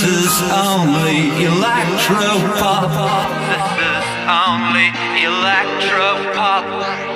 This is only electro pop. This is only electro pop.